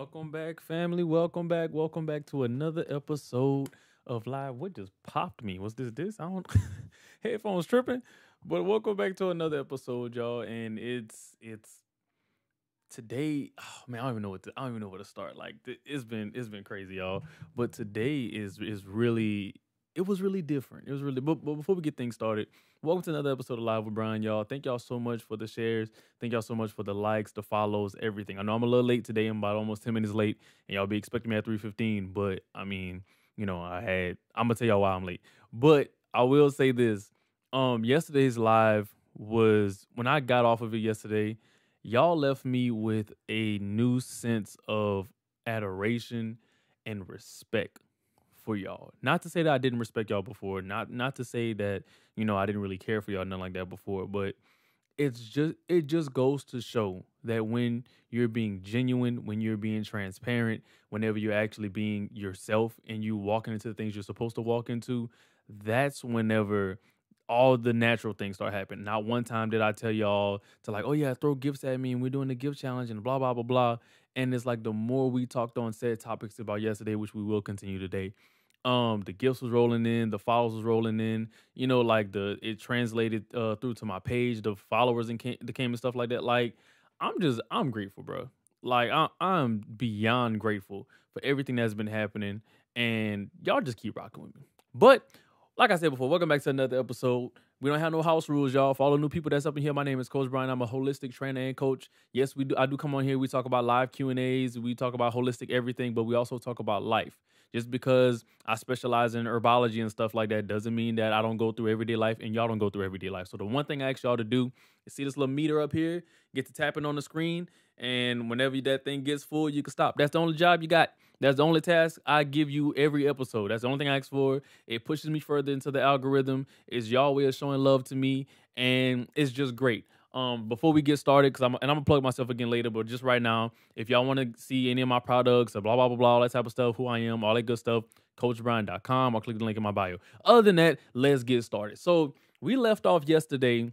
Welcome back, family. Welcome back. Welcome back to another episode of Live. What just popped me? Was this this? I don't headphones tripping. But welcome back to another episode, y'all. And it's it's today. Oh man, I don't even know what to, I don't even know where to start. Like it's been it's been crazy, y'all. But today is is really it was really different. It was really. But, but before we get things started, welcome to another episode of Live with Brine, y'all. Thank y'all so much for the shares. Thank y'all so much for the likes, the follows, everything. I know I'm a little late today. I'm about almost ten minutes late, and y'all be expecting me at three fifteen. But I mean, you know, I had. I'm gonna tell y'all why I'm late. But I will say this. Um, yesterday's live was when I got off of it yesterday. Y'all left me with a new sense of adoration and respect for y'all. Not to say that I didn't respect y'all before, not not to say that, you know, I didn't really care for y'all, nothing like that before, but it's just it just goes to show that when you're being genuine, when you're being transparent, whenever you're actually being yourself and you walking into the things you're supposed to walk into, that's whenever all the natural things start happening. Not one time did I tell y'all to like, oh yeah, throw gifts at me and we're doing the gift challenge and blah blah blah blah. And it's like the more we talked on said topics about yesterday, which we will continue today, um the gifts was rolling in the follows was rolling in you know like the it translated uh through to my page the followers and came, the came and stuff like that like i'm just i'm grateful bro. Like I, i'm beyond grateful for everything that's been happening and y'all just keep rocking with me. But like i said before welcome back to another episode we don't have no house rules, y'all. For all the new people that's up in here, my name is Coach Brine. I'm a holistic trainer and coach. Yes, we do. I do come on here. We talk about live Q and A's. We talk about holistic everything, but we also talk about life. Just because I specialize in herbology and stuff like that doesn't mean that I don't go through everyday life and y'all don't go through everyday life. So the one thing I ask y'all to do is see this little meter up here, get to tapping on the screen, and whenever that thing gets full, you can stop. That's the only job you got. That's the only task I give you every episode. That's the only thing I ask for. It pushes me further into the algorithm. It's y'all way of showing love to me, and it's just great. Um, before we get started, because I'm and I'm gonna plug myself again later, but just right now, if y'all want to see any of my products or blah blah blah blah, all that type of stuff, who I am, all that good stuff, CoachBrine.com. I'll click the link in my bio. Other than that, let's get started. So we left off yesterday.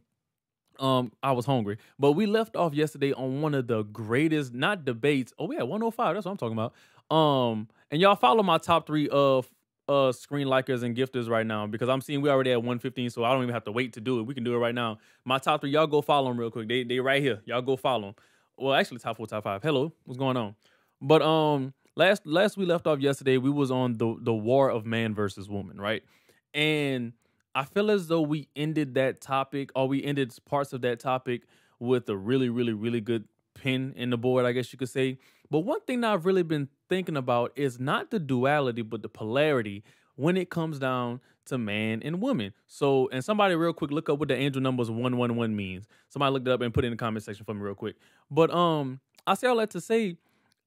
Um, I was hungry, but we left off yesterday on one of the greatest, not debates. Oh, we had 105. That's what I'm talking about. Um, and y'all follow my top three of uh screen likers and gifters right now because I'm seeing we already at 115, so I don't even have to wait to do it. We can do it right now. My top three, y'all go follow them real quick. They they right here. Y'all go follow them. Well, actually, top four, top five. Hello, what's going on? But um, last last we left off yesterday, we was on the the war of man versus woman, right? And I feel as though we ended that topic, or we ended parts of that topic with a really, really, really good pin in the board, I guess you could say. But one thing that I've really been thinking about is not the duality, but the polarity when it comes down to man and woman. So, and somebody real quick look up what the angel numbers 111 means. Somebody looked it up and put it in the comment section for me real quick. But um I say all that to say,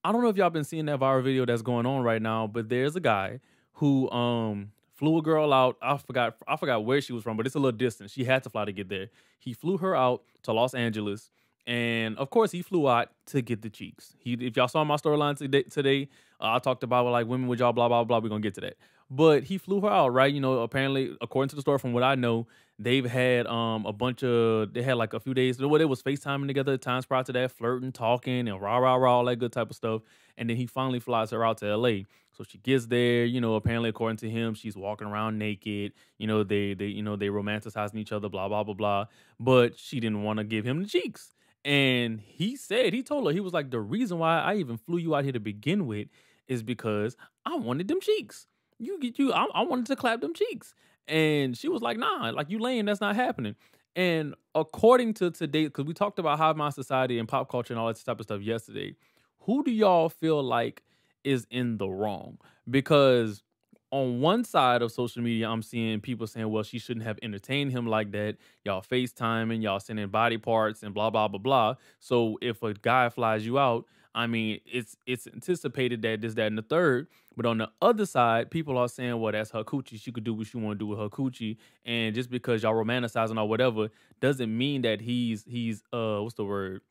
I don't know if y'all been seeing that viral video that's going on right now, but there's a guy who um flew a girl out. I forgot I forgot where she was from, but it's a little distance. She had to fly to get there. He flew her out to Los Angeles and of course, he flew out to get the cheeks. He, if y'all saw my storyline today, today uh, I talked about like women with y'all, blah blah blah. We're gonna get to that. But he flew her out, right? You know, apparently, according to the story, from what I know, they've had um a bunch of they had like a few days. What it was FaceTiming together times prior to that, flirting, talking, and rah rah rah, all that good type of stuff. And then he finally flies her out to LA. So she gets there, you know, apparently according to him, she's walking around naked. You know, they they you know they romanticizing each other, blah blah blah blah. But she didn't want to give him the cheeks. And he said, he told her, he was like, the reason why I even flew you out here to begin with is because I wanted them cheeks. You get you, I, I wanted to clap them cheeks. And she was like, nah, like you lame, that's not happening. And according to today, because we talked about hive mind society and pop culture and all that type of stuff yesterday, who do y'all feel like is in the wrong? Because on one side of social media, I'm seeing people saying, well, she shouldn't have entertained him like that. Y'all FaceTiming, y'all sending body parts and blah, blah, blah, blah. So if a guy flies you out, I mean, it's it's anticipated that this, that, and the third. But on the other side, people are saying, well, that's her coochie. She could do what she want to do with her coochie. And just because y'all romanticizing or whatever doesn't mean that he's he's uh what's the word?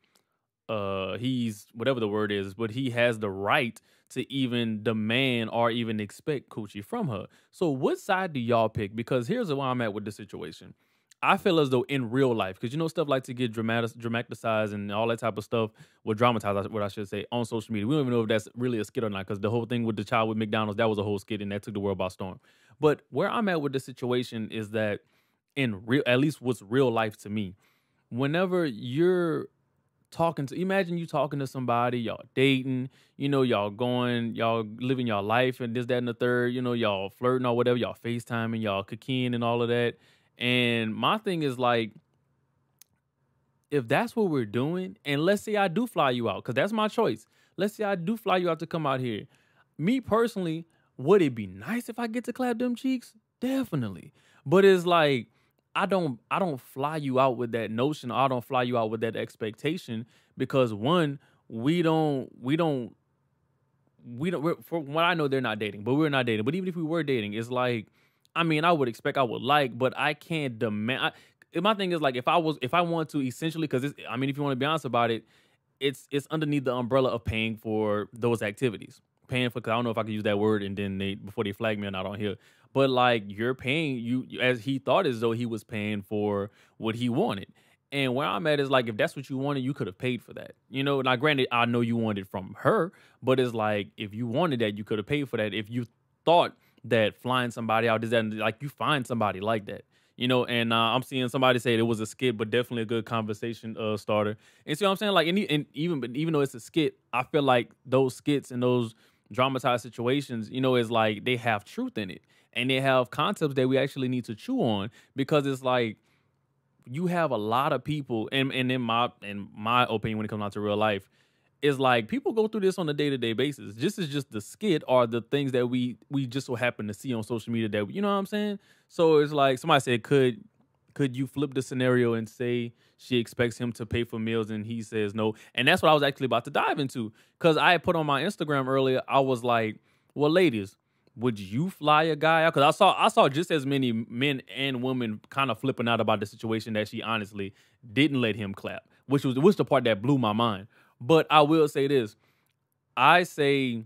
Uh he's whatever the word is, but he has the right to even demand or even expect coochie from her. So what side do y'all pick? Because here's where I'm at with the situation. I feel as though in real life, because you know stuff like to get dramatic, dramatized and all that type of stuff, or dramatized, what I should say, on social media. We don't even know if that's really a skit or not, because the whole thing with the child with McDonald's, that was a whole skit, and that took the world by storm. But where I'm at with the situation is that in real, at least what's real life to me, whenever you're talking to imagine you talking to somebody y'all dating you know y'all going y'all living y'all life and this that and the third you know y'all flirting or whatever y'all facetiming y'all cooking and all of that and my thing is like if that's what we're doing and let's say i do fly you out because that's my choice let's say i do fly you out to come out here me personally would it be nice if i get to clap them cheeks definitely but it's like I don't I don't fly you out with that notion. I don't fly you out with that expectation because one, we don't we don't we don't. We're, from what I know, they're not dating, but we're not dating. But even if we were dating, it's like, I mean, I would expect, I would like, but I can't demand. I, my thing is like, if I was, if I want to, essentially, because I mean, if you want to be honest about it, it's it's underneath the umbrella of paying for those activities, paying for. Cause I don't know if I can use that word, and then they before they flag me or not on here but like you're paying you as he thought as though he was paying for what he wanted. And where I'm at is like, if that's what you wanted, you could have paid for that. You know, now granted, I know you wanted from her, but it's like if you wanted that, you could have paid for that. If you thought that flying somebody out is that like you find somebody like that. You know, and uh, I'm seeing somebody say it was a skit, but definitely a good conversation uh, starter. And see what I'm saying? Like, and, and even but even though it's a skit, I feel like those skits and those dramatized situations, you know, is like they have truth in it and they have concepts that we actually need to chew on because it's like you have a lot of people and, and in my in my opinion when it comes down to real life is like people go through this on a day-to-day basis this is just the skit or the things that we we just so happen to see on social media that you know what i'm saying so it's like somebody said could could you flip the scenario and say she expects him to pay for meals and he says no and that's what i was actually about to dive into because i put on my instagram earlier i was like well ladies would you fly a guy out? Because I saw I saw just as many men and women kind of flipping out about the situation that she honestly didn't let him clap, which was which the part that blew my mind. But I will say this: I say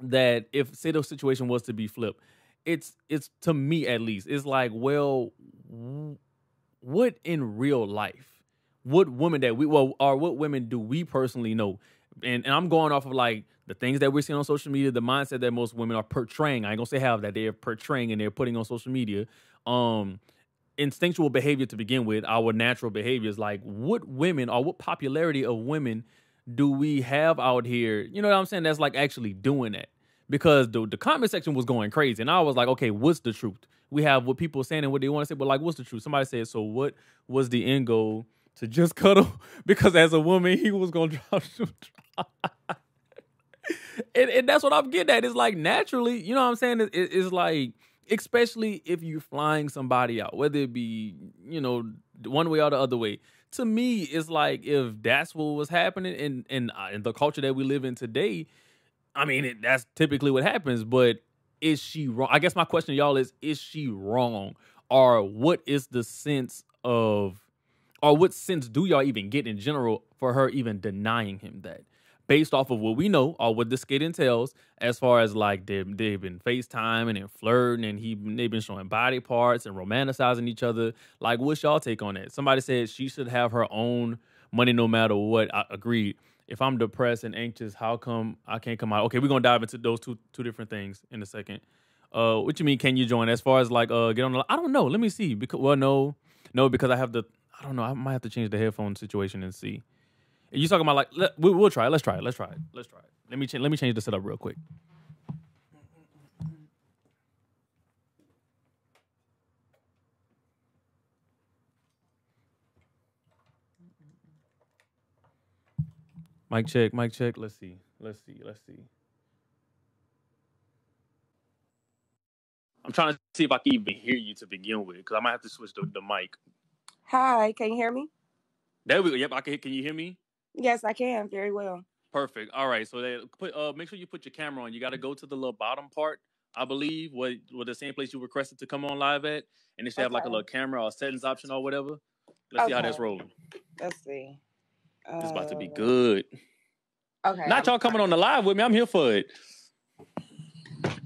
that if say the situation was to be flipped, it's it's to me at least, it's like, well, what in real life, what women that we well, or what women do we personally know? And and I'm going off of like the things that we're seeing on social media, the mindset that most women are portraying. I ain't gonna say have that they're portraying and they're putting on social media. Um, instinctual behavior to begin with, our natural behaviors. Like, what women or what popularity of women do we have out here? You know what I'm saying? That's like actually doing that. Because the the comment section was going crazy, and I was like, okay, what's the truth? We have what people are saying and what they want to say, but like, what's the truth? Somebody said, so what was the end goal to just cuddle? Because as a woman, he was gonna drop and, and that's what I'm getting at. It's like naturally, you know what I'm saying? It, it, it's like, especially if you're flying somebody out, whether it be, you know, one way or the other way. To me, it's like if that's what was happening in in, uh, in the culture that we live in today, I mean, it, that's typically what happens. But is she wrong? I guess my question to y'all is: Is she wrong, or what is the sense of, or what sense do y'all even get in general for her even denying him that? Based off of what we know or what the skit entails, as far as like they they've been FaceTiming and flirting and he they've been showing body parts and romanticizing each other. Like, what's y'all take on that? Somebody said she should have her own money no matter what. I agreed. If I'm depressed and anxious, how come I can't come out? Okay, we're gonna dive into those two two different things in a second. Uh, what you mean? Can you join? As far as like uh, get on the, I don't know. Let me see. Because well, no, no, because I have the. I don't know. I might have to change the headphone situation and see. You talking about like let, we, will try it. Let's try it. Let's try it. Let's try it. Let me change. Let me change the setup real quick. Mic check. Mic check. Let's see. Let's see. Let's see. I'm trying to see if I can even hear you to begin with, because I might have to switch the, the mic. Hi, can you hear me? There we go. Yep, I can. Can you hear me? Yes, I can very well. Perfect. All right. So they put uh make sure you put your camera on. You got to go to the little bottom part, I believe, what what the same place you requested to come on live at, and it should okay. have like a little camera or settings option or whatever. Let's okay. see how that's rolling. Let's see. Uh, it's about to be uh, good. Okay. Not y'all coming on the live with me. I'm here for it.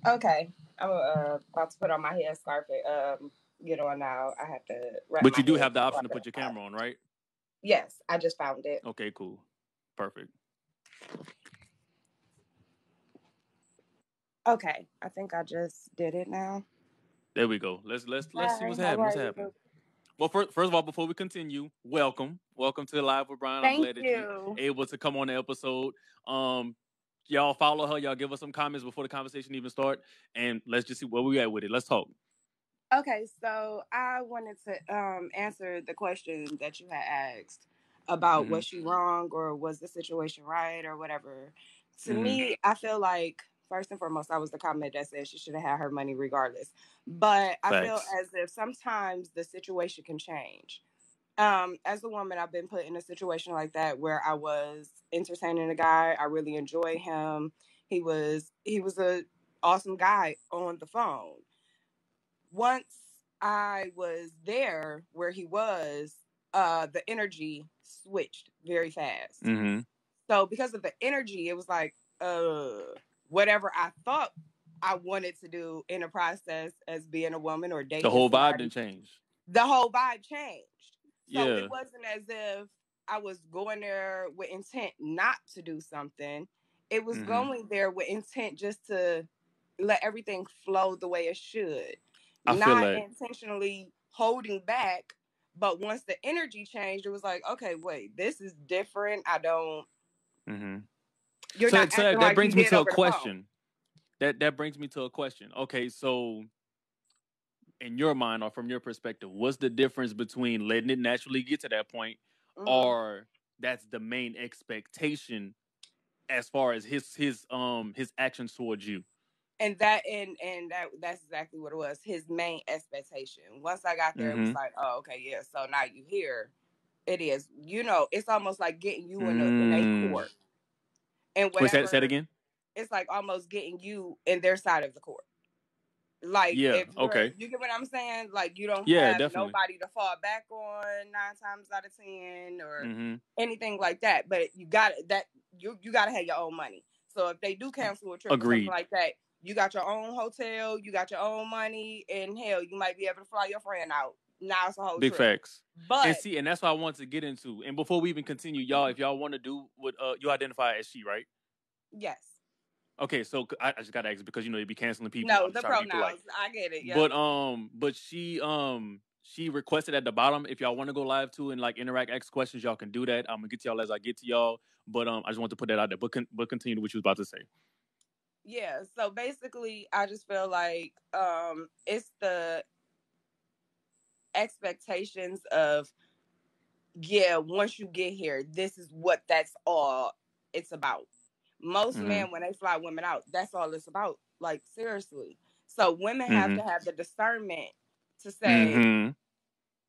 Okay. I'm uh, about to put on my headscarf. Um, get on now. I have to. wrap But you do have the option to put your camera on, right? Yes, I just found it. Okay, cool. Perfect. Okay, I think I just did it now. There we go. Let's let's let's see what's how happening. What's happening? Well, first, first of all, before we continue, welcome, welcome to the live with Brine. I'm Thank glad that you. you're able to come on the episode. Um, y'all follow her. Y'all give us some comments before the conversation even start, and let's just see where we at with it. Let's talk. Okay, so I wanted to um answer the question that you had asked about Mhm. was she wrong or was the situation right or whatever. To Mhm. me, I feel like first and foremost, I was the comment that said she should have had her money regardless. But I feel as if sometimes the situation can change. Um, as a woman, I've been put in a situation like that where I was entertaining a guy. I really enjoyed him. He was he was a awesome guy on the phone. Once I was there where he was, uh, the energy switched very fast. Mm-hmm. So because of the energy, it was like, uh, whatever I thought I wanted to do in a process as being a woman or dating The whole vibe didn't change. the whole vibe changed. So Yeah. it wasn't as if I was going there with intent not to do something. It was Mhm. going there with intent just to let everything flow the way it should. I not that. intentionally holding back. But once the energy changed, it was like, okay, wait, this is different. I don't Mm-hmm. you're so not so that, like brings me to a over the phone. question. That that brings me to a question. Okay, so in your mind or from your perspective, what's the difference between letting it naturally get to that point Mhm. or that's the main expectation as far as his his um his actions towards you? And that and and that that's exactly what it was. His main expectation. Once I got there, it was Mhm. like, oh, okay, yeah. So now you here. It is. You know, it's almost like getting you in a in a Mm. court. And whatever say it again. it's like almost getting you in their side of the court. Like Yeah, if okay. you get what I'm saying? Like you don't Yeah, have definitely. nobody to fall back on nine times out of ten or Mm-hmm. anything like that. But you got that you you got to have your own money. So if they do cancel a trip or something like that, you got your own hotel, you got your own money, and hell, you might be able to fly your friend out. Now it's a whole Big trip. facts. But and see, and that's what I want to get into. And before we even continue, y'all, if y'all want to do what uh, you identify as she, right? yes, Okay, so I just gotta ask because you know they be canceling people. no, the to pronouns. I get it. Yeah. But um, but she um she requested at the bottom if y'all want to go live too and like interact, ask questions, y'all can do that. I'm gonna get to y'all as I get to y'all. But um, I just want to put that out there. But con- but continue to what you was about to say. Yeah so basically i just feel like um it's the expectations of yeah once you get here this is what that's all it's about most Mhm. men when they fly women out that's all it's about like seriously so women have to have the discernment to say Mhm.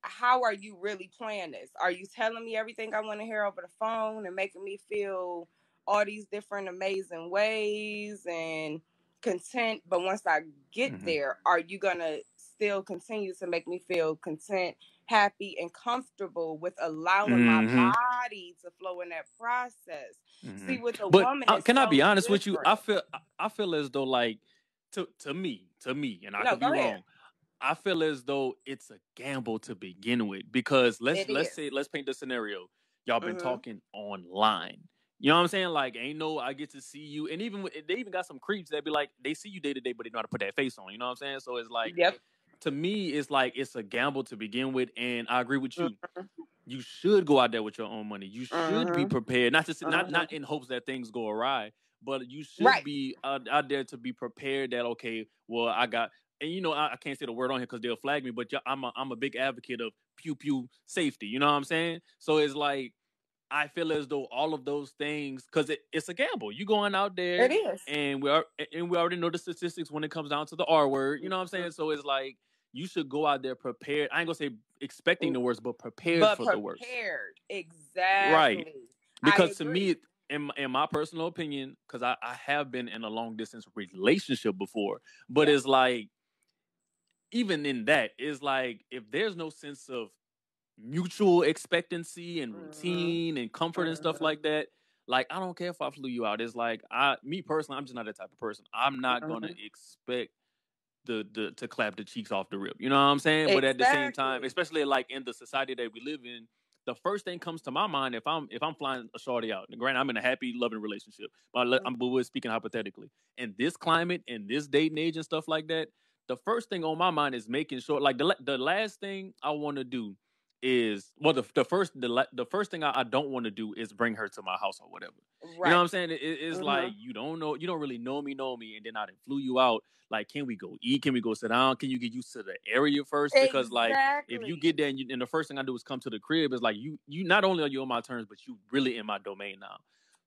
how are you really playing this? Are you telling me everything I want to hear over the phone and making me feel all these different amazing ways and content? But once I get Mhm. there, are you gonna still continue to make me feel content, happy, and comfortable with allowing Mhm. my body to flow in that process? Mhm. See, with a But woman, uh, can I be honest with you? I feel I- feel as though like to to me to me, and I No, could be ahead. wrong. I feel as though it's a gamble to begin with because let's It let's is. say let's paint the scenario. Y'all been Mhm. talking online. You know what I'm saying? Like, ain't no I get to see you, and even they even got some creeps that be like they see you day to day, but they know how to put that face on. You know what I'm saying? So it's like Yep. to me, it's like it's a gamble to begin with, and I agree with you. Mhm. You should go out there with your own money. You should be Mhm. prepared, not to not not in hopes that things go awry, but you should Right. be out, out there to be prepared that okay, well, I got, and you know, I, I can't say the word on here because they'll flag me, but I'm a, I'm a big advocate of pew pew safety. You know what I'm saying? So it's like I feel as though all of those things because it, it's a gamble. You going out there It is. and we are and we already know the statistics when it comes down to the R word. You know what I'm saying? Mm-hmm. So it's like you should go out there prepared. I ain't gonna say expecting the worst, but prepared but for the worst. prepared. Exactly. Right, Because to me, in my- in my personal opinion, because I, I have been in a long distance relationship before, but Yeah. it's like even in that, it's like if there's no sense of mutual expectancy and Mhm. routine and comfort and stuff like that. Like I don't care if I flew you out. It's like I, me personally, I'm just not that type of person. I'm not gonna Mhm. expect the, the to clap the cheeks off the rip. You know what I'm saying? But at the same time, especially like in the society that we live in, the first thing comes to my mind if I'm if I'm flying a shorty out. And granted, I'm in a happy, loving relationship, but, I'm, but we're speaking hypothetically. In this climate, in this dating age and stuff like that, the first thing on my mind is making sure. Like the the last thing I want to do is well, the the first the the first thing I, I don't want to do is bring her to my house or whatever. Right. You know what I'm saying? It, it's Mhm. like you don't know, you don't really know me, know me, and then I flew you out. Like, can we go eat? Can we go sit down? Can you get used to the area first? Because like, if you get there and, you, and the first thing I do is come to the crib, it's like you, you not only are you on my terms, but you really in my domain now.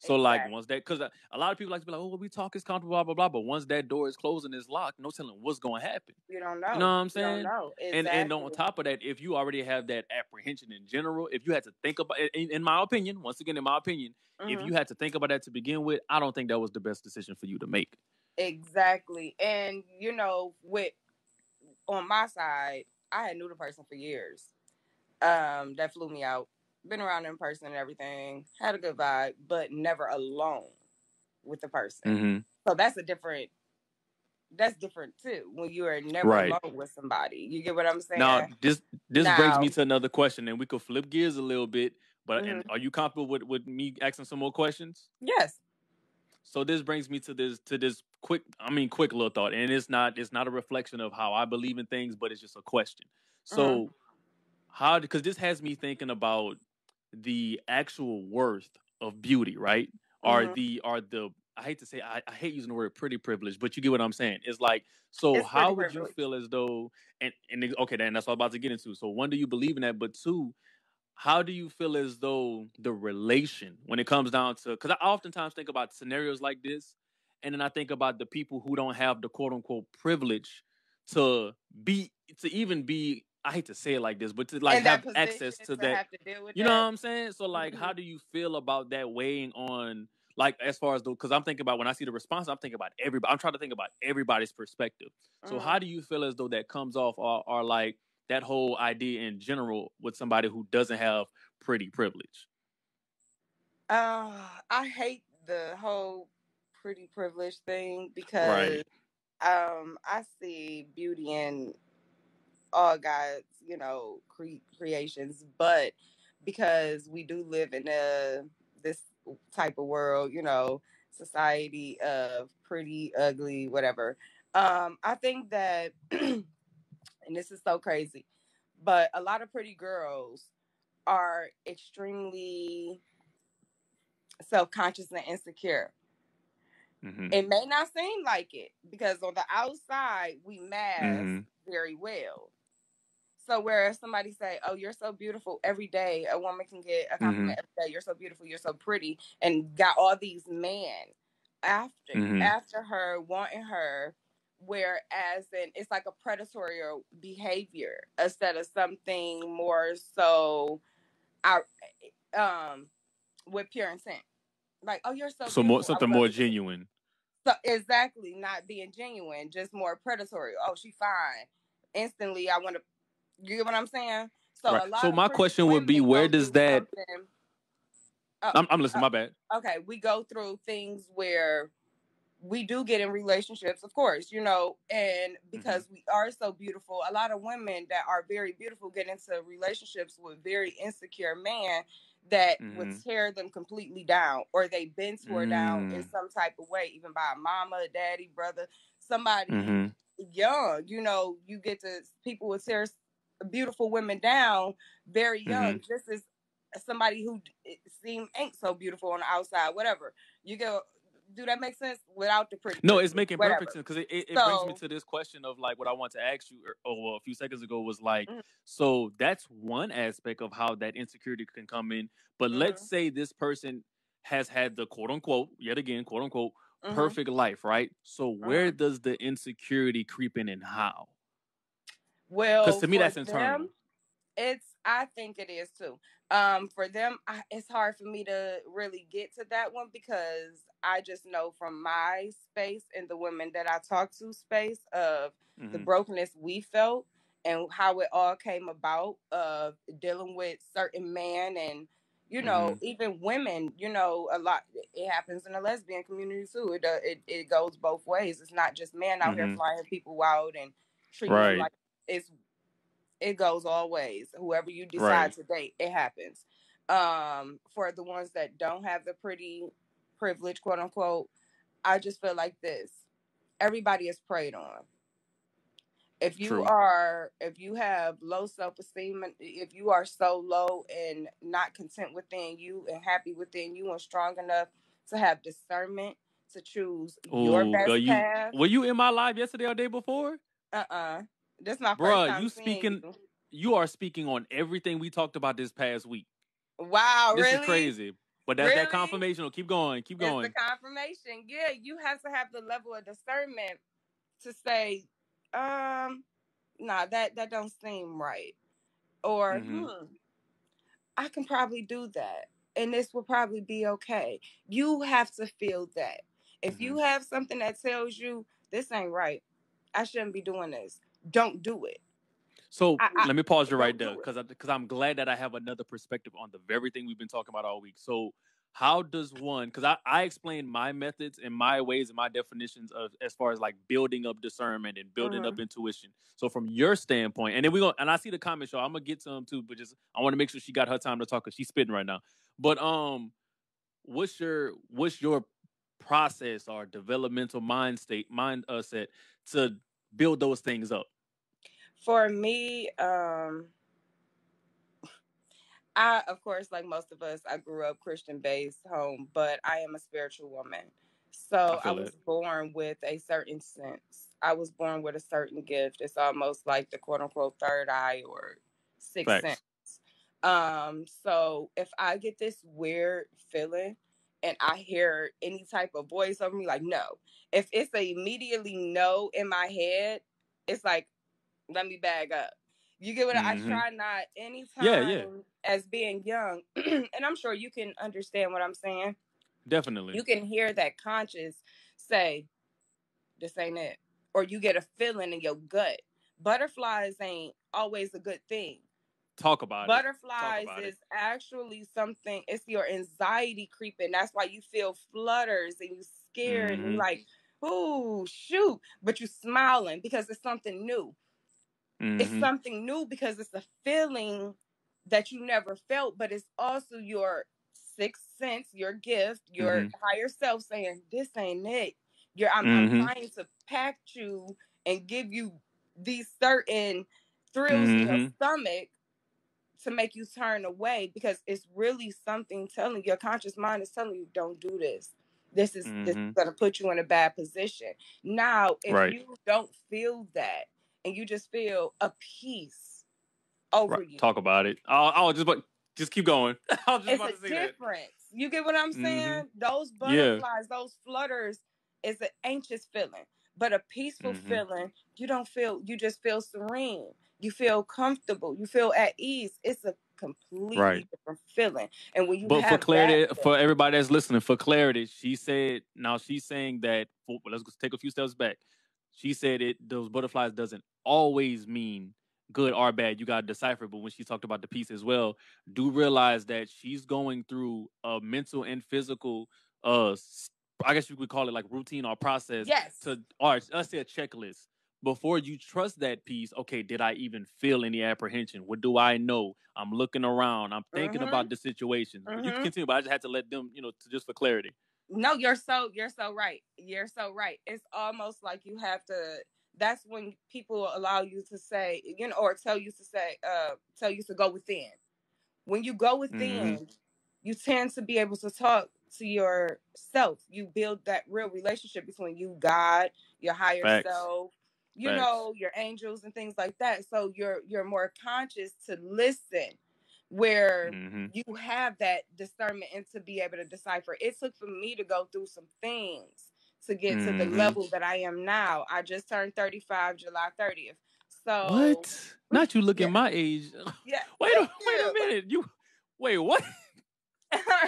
So like once that, because a, a lot of people like to be like, oh, we talk is comfortable, blah blah blah. But once that door is closed and it's locked, no telling what's going to happen. you don't know. You know what I'm saying? know. And and on top of that, if you already have that apprehension in general, if you had to think about, in, in my opinion, once again, in my opinion, if Mhm. you had to think about that to begin with, I don't think that was the best decision for you to make. Exactly. And you know, with on my side, I had knew the person for years. Um, that flew me out. Been around in person and everything. Had a good vibe, but never alone with the person. Mm-hmm. So that's a different that's different too. When you are never Right. alone with somebody. You get what I'm saying? Now this this brings me to another question, and we could flip gears a little bit. But Mm-hmm. are you comfortable with, with me asking some more questions? yes. So this brings me to this to this quick, I mean, quick little thought, and it's not it's not a reflection of how I believe in things, but it's just a question. So Mm-hmm. how because this has me thinking about the actual worth of beauty, right? Are Mhm. the are the I hate to say I, I hate using the word pretty privilege, but you get what I'm saying. It's like so It's how would you feel as though and and okay then that's what I'm about to get into. So one, do you believe in that? But two, how do you feel as though the relation when it comes down to because I oftentimes think about scenarios like this, and then I think about the people who don't have the quote unquote privilege to be to even be I hate to say it like this, but to like have access position to that. to You know what. I'm saying? So like, Mhm. how do you feel about that weighing on like as far as the because I'm thinking about when I see the response, I'm thinking about everybody. I'm trying to think about everybody's perspective. So Mhm. how do you feel as though that comes off or, or like that whole idea in general with somebody who doesn't have pretty privilege? Uh, I hate the whole pretty privilege thing because um I see beauty in all God's, you know, cre- creations, but because we do live in a this type of world, you know, society of pretty, ugly, whatever. Um, I think that, and this is so crazy, but a lot of pretty girls are extremely self-conscious and insecure. Mm-hmm. It may not seem like it because on the outside we mask Mhm. very well. So whereas somebody say, "Oh, you're so beautiful every day," a woman can get a compliment every day. You're so beautiful. You're so pretty, and got all these men after Mhm. after her, wanting her. Whereas then it's like a predatory behavior instead of something more so, out um, with pure intent. Like, oh, you're so So more beautiful. I something more genuine. so exactly, not being genuine, just more predatory. Oh, she fine. Instantly, I want to. You get what I'm saying? So Right. a lot. So my question would be, where does that- Oh, I'm, I'm listening. uh, my bad. okay, we go through things where we do get in relationships, of course, you know, and because we are so beautiful, a lot of women that are very beautiful get into relationships with very insecure men that would Mhm. tear them completely down, or they've been tore down in Mm. some type of way, even by a mama, daddy, brother, somebody hmm young. You know, you get to people will tear s- beautiful women down very young, Mm-hmm. just as somebody who seem ain't so beautiful on the outside. Whatever you go, do that make sense without the pretty? No, it's making Whatever. perfect sense because it, it, it brings me to this question of like what I want to ask you or, oh, well, a few seconds ago was like, Mhm. so that's one aspect of how that insecurity can come in. But Mm-hmm. let's say this person has had the quote unquote, yet again, quote unquote, Mhm. perfect life, right? So where does the insecurity creep in and how? Well, Because to me, that's internal. them, it's I think it is too. Um, for them, I, it's hard for me to really get to that one because I just know from my space and the women that I talk to space of the Mhm. brokenness we felt and how it all came about of dealing with certain man and You know, even women, you know, a lot it happens in the lesbian community too. It uh, it, it goes both ways. It's not just men out here Mhm. flying people out and treating Right. them like it's it goes always. Whoever you decide Right. to date, it happens. Um, for the ones that don't have the pretty privilege, quote unquote, I just feel like this. Everybody is preyed on. If you True. are, if you have low self esteem, if you are so low and not content within you and happy within you and strong enough to have discernment to choose your best you- path, Were you in my live yesterday or day before? uh uh My first Bruh, you speaking- you. You are speaking on everything we talked about this past week. Wow, this really? is crazy. But that's Really? that confirmation. Keep going. Keep It's going. the confirmation. Yeah, you have to have the level of discernment to say, um, nah, that that don't seem right, or Mhm. hmm, I can probably do that, and this will probably be okay. You have to feel that. If you Mm-hmm. have something that tells you this ain't right, I shouldn't be doing this. Don't do it. So I- let me pause you right there because because I'm glad that I have another perspective on the very thing we've been talking about all week. So how does one? Because I I explained my methods and my ways and my definitions of as far as like building up discernment and building Mm-hmm. up intuition. So from your standpoint, and then we go and I see the comment show. I'm gonna get to them too, but just I want to make sure she got her time to talk because she's spitting right now. But um, what's your what's your process or developmental mind state mind uh, set to build those things up? For me, um, I, of course, like most of us, I grew up Christian based home, but I am a spiritual woman. So I I, was it. born with a certain sense. I was born with a certain gift. It's almost like the quote unquote third eye or sixth Facts. sense. Um, so if I get this weird feeling and I hear any type of voice over me, like no. If it's a immediately no in my head, it's like, let me bag up. You get what I, I try not anytime Yeah, yeah. as being young, and I'm sure you can understand what I'm saying. Definitely. You can hear that conscious say, This ain't it. Or you get a feeling in your gut. Butterflies ain't always a good thing. Talk about it. Butterflies is it. actually something, it's your anxiety creeping. That's why you feel flutters and you scared and Mhm. you like, ooh, shoot. But you smiling because it's something new. It's Mhm. something new because it's a feeling that you never felt, but it's also your sixth sense, your gift, your Mhm. higher self saying, This ain't it. You're I'm, I'm Mhm. trying to pack you and give you these certain thrills in your Mhm. stomach to make you turn away because it's really something telling your conscious mind is telling you don't do this. This is this is Mhm. gonna put you in a bad position. Now, if Right. you don't feel that and you just feel a peace over Right. you, Talk about it. I'll, I'll just but just keep going. I was just it's about a to say that. difference. You get what I'm Mhm. saying? Those Yeah. butterflies, those flutters is an anxious feeling. But a peaceful Mhm. feeling, you don't feel you just feel serene. You feel comfortable. You feel at ease. It's a completely Right. different feeling. And when you But for clarity, that, for everybody that's listening, for clarity, she said. Now she's saying that. Let's take a few steps back. She said it. Those butterflies doesn't always mean good or bad. You got to decipher. But when she talked about the piece as well, do realize that she's going through a mental and physical. Uh, I guess you could call it like routine or process yes. to or let's say a checklist before you trust that piece okay did i even feel any apprehension what do i know i'm looking around i'm thinking Mhm. about the situation you Mhm. can continue but i just had to let them you know to, just for clarity No, you're so you're so right. You're so right. It's almost like you have to that's when people allow you to say, you know, or tell you to say, uh, tell you to go within. When you go within, you tend to be able to talk to yourself. You build that real relationship between you, God, your higher Facts. self, you Facts. know, your angels and things like that. So you're you're more conscious to listen where Mhm. you have that discernment and to be able to decipher. It took for me to go through some things to get to the Mhm. level that I am now. I just turned 35 July 30th. So what not you looking Yeah. my age Yeah. wait a wait a minute you wait what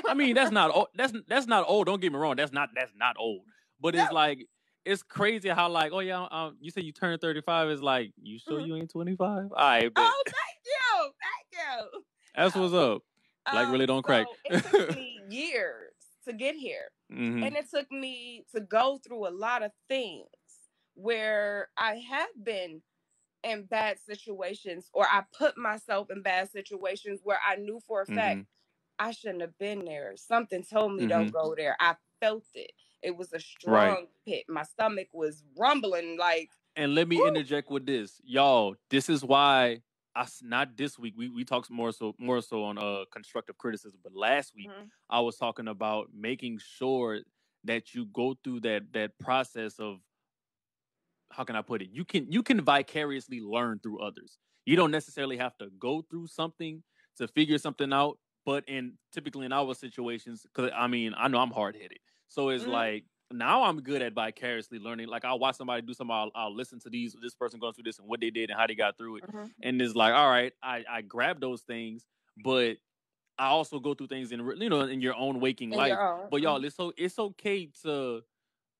i mean that's not old that's that's not old don't get me wrong that's not that's not old but it's No. like it's crazy how like oh yeah um, you said you turned 35 is like you sure Mhm. you ain't 25 all right bet. oh, thank you. Thank you. that's what's up Black really don't crack. Um, it took me years to get here. Mhm. And it took me to go through a lot of things where I have been in bad situations or I put myself in bad situations where I knew for a fact Mhm. I shouldn't have been there. Something told me Mhm. don't go there. I felt it. It was a strong Right. pit. My stomach was rumbling like And let me Woo. interject with this, y'all. This is why I not this week. We we talked more so more so on uh constructive criticism, but last week Mhm. I was talking about making sure that you go through that that process of how can I put it? You can you can vicariously learn through others. You don't necessarily have to go through something to figure something out. But in typically in our situations, because I mean I know I'm hard headed, so it's Mhm. like now I'm good at vicariously learning. Like I'll watch somebody do something, I'll, I'll listen to these this person going through this and what they did and how they got through it, Mhm. and it's like all right, I I grab those things, but I also go through things in you know in your own waking In life. own. But y'all, Mhm. it's so it's okay to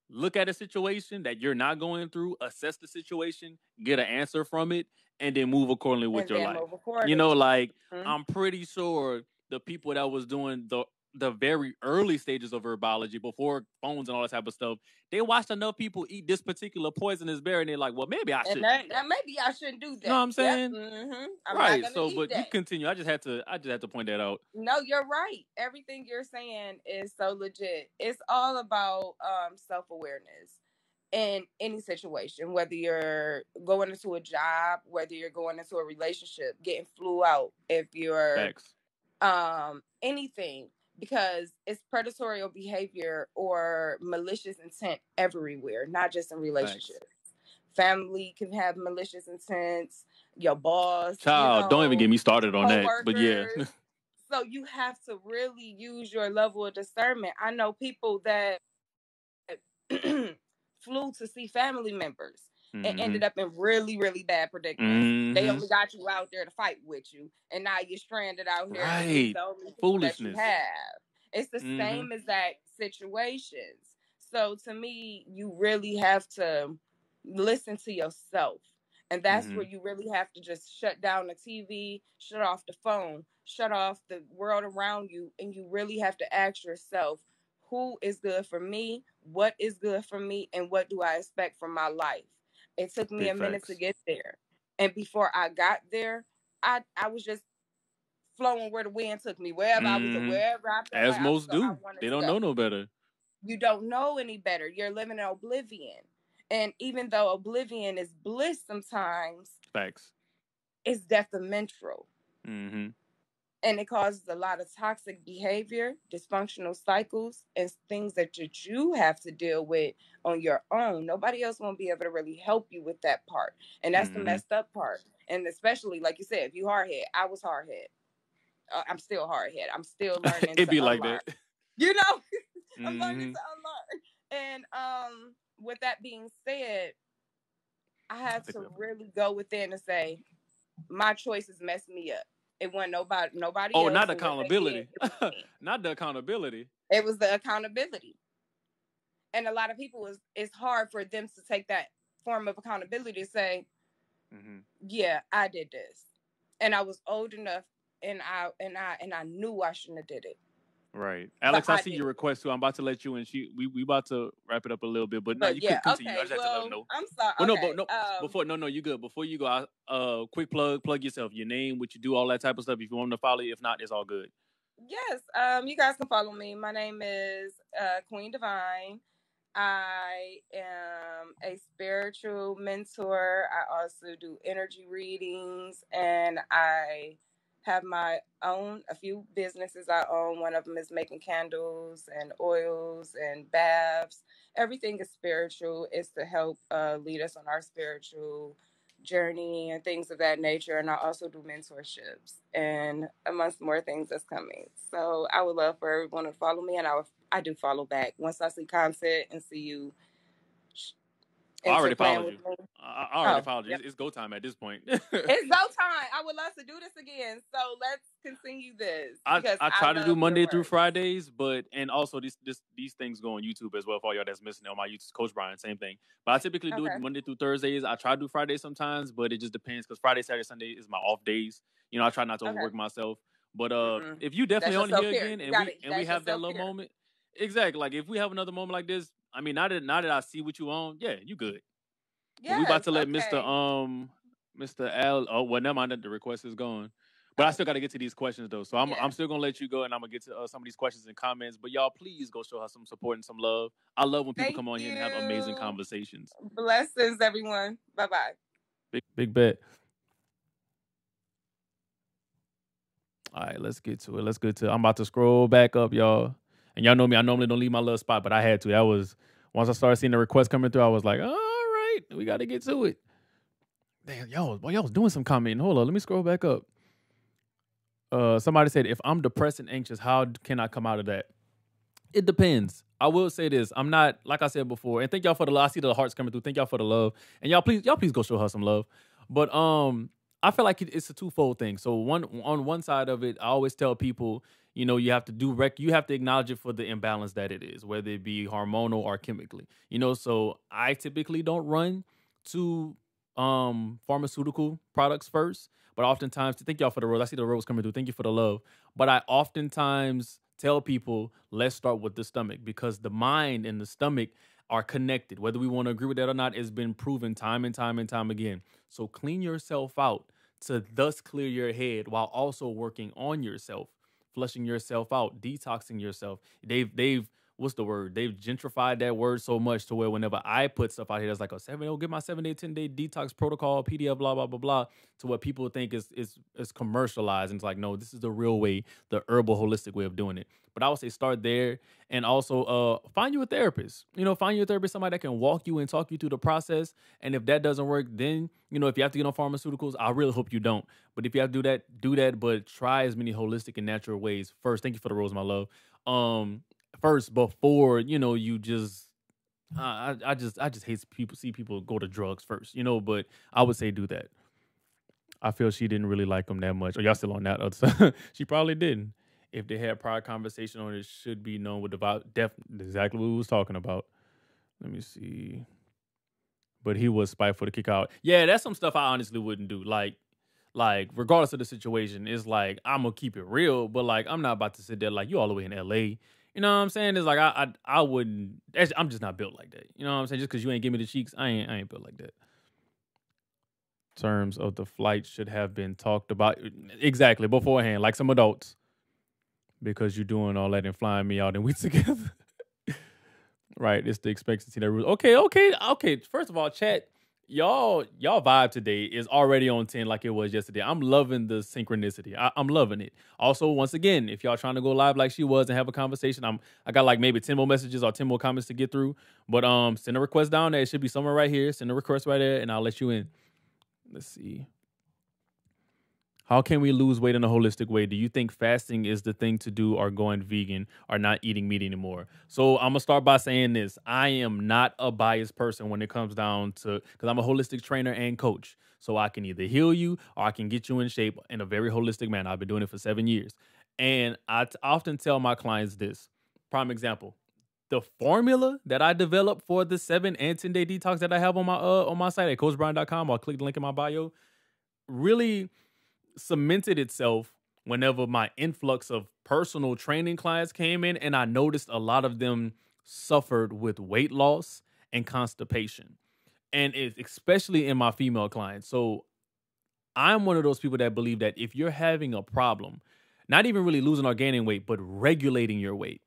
look at a situation that you're not going through, assess the situation, get an answer from it, and then move accordingly with And your life. You know, like Mhm. I'm pretty sure the people that was doing the the very early stages of herbology before phones and all that type of stuff, they watched enough people eat this particular poisonous berry, and they're like, well, maybe I should. that, that maybe I shouldn't do that. You know what I'm saying? hmm I'm right. not So, but you continue. I just had to. I just had to point that out. No, you're right. Everything you're saying is so legit. It's all about um, self awareness in any situation, whether you're going into a job, whether you're going into a relationship, getting flew out, if you're Facts. um, anything, because it's predatory behavior or malicious intent everywhere, not just in relationships. Family can have malicious intents. Your boss, you Child, don't even get me started on that. But yeah, so you have to really use your level of discernment. I know people that flew to see family members and Mhm. ended up in really, really bad predicaments. They Mhm. only got you out there to fight with you, and now you're stranded out here. Right. it's the only that you Foolishness. have. It's the Mhm. same exact situations. So to me, you really have to listen to yourself. And that's Mhm. where you really have to just shut down the TV, shut off the phone, shut off the world around you, and you really have to ask yourself, who is good for me? What is good for me? And what do I expect from my life? It took me Big a minute to get there. And before I got there, I I was just flowing where the wind took me, wherever I was, Mhm. wherever I as like I most was- I do, they don't know no better. you don't know any better. You're living in oblivion. And even though oblivion is bliss sometimes, Facts. it's detrimental. hmm And it causes a lot of toxic behavior, dysfunctional cycles, and things that you, you have to deal with on your own. Nobody else won't be able to really help you with that part. And that's the Mhm. messed up part. And especially, like you said, if you hard head, I was hard head. Uh, I'm still hard head. I'm still learning. It'd to be like that. You know? I'm learning Mhm. to unlearn. And um, with that being said, I have think to really go within and say, my choices messed me up. It wasn't nobody, nobody. Oh, not and what they accountability. did, it was me. not the accountability. It was the accountability. And a lot of people is it's hard for them to take that form of accountability to say, hmm yeah, I did this, and I was old enough, and I and I and I knew I shouldn't have did it. Right, Alex. I I see did. your request too. I'm about to let you, in. she we we about to wrap it up a little bit, but no, you yeah, could continue. okay. I just had to let Well, them know. I'm sorry. Well, okay, no, but no. um, before, no, no, you good. Before you go, I, uh, quick plug, plug yourself, your name, what you do, all that type of stuff. If you want to follow you, if not, it's all good. Yes, um, you guys can follow me. My name is uh, Queen Divine. I am a spiritual mentor. I also do energy readings, and I have my own a few businesses I own. One of them is making candles and oils and baths. Everything is spiritual. It's to help uh, lead us on our spiritual journey and things of that nature. And I also do mentorships and amongst more things that's coming. So I would love for everyone to follow me, and I will, I do follow back once I see content and see you. I already followed you. I, I already Oh, followed you. yep. It's, go time at this point. It's go time. I would love to do this again. So let's continue this. I, I try to do Monday through. Fridays, but and also these this these things go on YouTube as well for all y'all that's missing on my YouTube. Coach Brine, same thing. But I typically do Okay. it Monday through Thursdays. I try to do Fridays sometimes, but it just depends because Friday, Saturday, Sunday is my off days. You know, I try not to Okay. overwork myself. But uh, mm-hmm. if you definitely on here again and we and we have that little moment, exactly. Like if we have another moment like this, I mean, now that now that I see what you own, yeah, you good. Yeah, we about to let okay. Mr. Um Mr. Al. Oh, well, never mind that the request is gone. But I still got to get to these questions though, so I'm yeah. I'm still gonna let you go, and I'm gonna get to uh, some of these questions and comments. But y'all, please go show her some support and some love. I love when people Thank come on you. here and have amazing conversations. Blessings, everyone. Bye bye. Big big bet. All right, let's get to it. Let's get to. It. I'm about to scroll back up, y'all. And y'all know me. I normally don't leave my little spot, but I had to. That was once I started seeing the requests coming through. I was like, all right, we got to get to it. Damn, y'all, boy, y'all was doing some commenting. Hold on, let me scroll back up uh, somebody said, if I'm depressed and anxious, how can I come out of that? It depends. I will say this. I'm not, like I said before, and thank y'all for the love. I see the hearts coming through. Thank y'all for the love. And y'all please, y'all please go show her some love. But um, I feel like it's a twofold thing. So one on one side of it, I always tell people, you know, you have to do rec you have to acknowledge it for the imbalance that it is, whether it be hormonal or chemically. You know, so I typically don't run to um pharmaceutical products first. But oftentimes, thank y'all for the rose. I see the rose coming through. Thank you for the love. But I oftentimes tell people, let's start with the stomach because the mind and the stomach are connected. Whether we want to agree with that or not, it's been proven time and time and time again. So clean yourself out to thus clear your head while also working on yourself, flushing yourself out, detoxing yourself. They've they've what's the word? They've gentrified that word so much to where whenever I put stuff out here that's like a seven, oh, get my seven day, 10 day detox protocol, PDF, blah, blah, blah, blah, to what people think is is is commercialized. And it's like, no, this is the real way, the herbal holistic way of doing it. But I would say start there and also uh find you a therapist. You know, find you a therapist, somebody that can walk you and talk you through the process. And if that doesn't work, then you know, if you have to get on pharmaceuticals, I really hope you don't. But if you have to do that, do that. But try as many holistic and natural ways. First, thank you for the rose, my love. Um, first before you know you just I I just I just hate people see people go to drugs first, you know. But I would say do that. I feel she didn't really like him that much. Or y'all still on that other side? she probably didn't. If they had prior conversation on it, should be known with the def exactly what we was talking about. Let me see. But he was spiteful to kick out. Yeah, that's some stuff I honestly wouldn't do. Like, like regardless of the situation, it's like I'm gonna keep it real. But like, I'm not about to sit there like you all the way in L.A. You know what I'm saying? It's like I I, I wouldn't. I'm just not built like that. You know what I'm saying? Just because you ain't give me the cheeks, I ain't I ain't built like that. Terms of the flight should have been talked about exactly beforehand, like some adults, because you're doing all that and flying me out and we together. right? It's the expectancy that rules. Okay, okay, okay. First of all, chat y'all y'all vibe today is already on 10 like it was yesterday. I'm loving the synchronicity. I, am loving it. Also once again if y'all trying to go live like she was and have a conversation i'm i got like maybe 10 more messages or 10 more comments to get through. But um send a request down there. It should be somewhere right here. Send a request right there and i'll let you in. Let's see how can we lose weight in a holistic way? Do you think fasting is the thing to do or going vegan or not eating meat anymore? So I'm gonna start by saying this. I am not a biased person when it comes down to because I'm a holistic trainer and coach. So I can either heal you or I can get you in shape in a very holistic manner. I've been doing it for seven years. And I t- often tell my clients this. Prime example. The formula that I developed for the seven and 10 day detox that I have on my uh on my site at coachbrine.com or click the link in my bio really cemented itself whenever my influx of personal training clients came in and I noticed a lot of them suffered with weight loss and constipation. And especially in my female clients. So I'm one of those people that believe that if you're having a problem, not even really losing or gaining weight, but regulating your weight,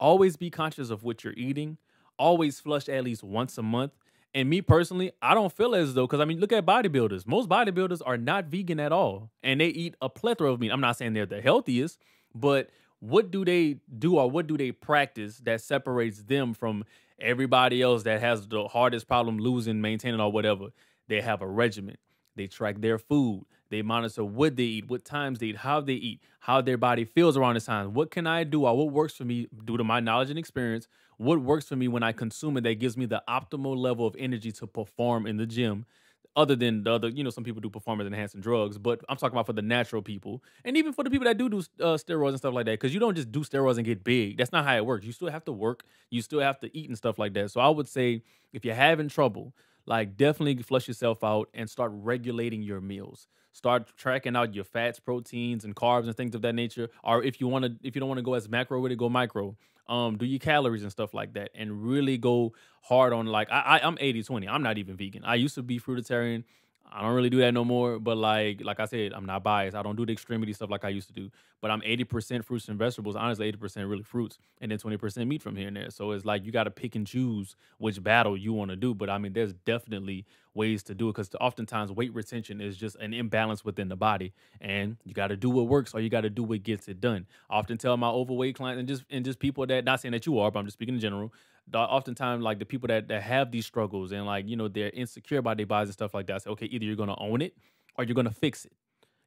always be conscious of what you're eating. Always flush at least once a month. And me personally, I don't feel as though because I mean, look at bodybuilders. Most bodybuilders are not vegan at all, and they eat a plethora of meat. I'm not saying they're the healthiest, but what do they do or what do they practice that separates them from everybody else that has the hardest problem losing, maintaining, or whatever? They have a regimen. They track their food. They monitor what they eat, what times they eat, how they eat, how their body feels around this time. What can I do or what works for me due to my knowledge and experience what works for me when I consume it that gives me the optimal level of energy to perform in the gym. Other than the other, you know, some people do performance enhancing drugs, but I'm talking about for the natural people, and even for the people that do do uh, steroids and stuff like that. Because you don't just do steroids and get big. That's not how it works. You still have to work. You still have to eat and stuff like that. So I would say if you're having trouble, like definitely flush yourself out and start regulating your meals. Start tracking out your fats, proteins, and carbs and things of that nature. Or if you want to, if you don't want to go as macro with it, go micro. Um, do your calories and stuff like that, and really go hard on like I, I I'm 80 20. I'm not even vegan. I used to be fruitarian. I don't really do that no more. But like like I said, I'm not biased. I don't do the extremity stuff like I used to do. But I'm 80% fruits and vegetables. Honestly, 80% really fruits, and then 20% meat from here and there. So it's like you got to pick and choose which battle you want to do. But I mean, there's definitely ways to do it because oftentimes weight retention is just an imbalance within the body, and you got to do what works or you got to do what gets it done. I often tell my overweight clients and just and just people that not saying that you are, but I'm just speaking in general oftentimes like the people that, that have these struggles and like you know they're insecure about their bodies and stuff like that say okay either you're gonna own it or you're gonna fix it.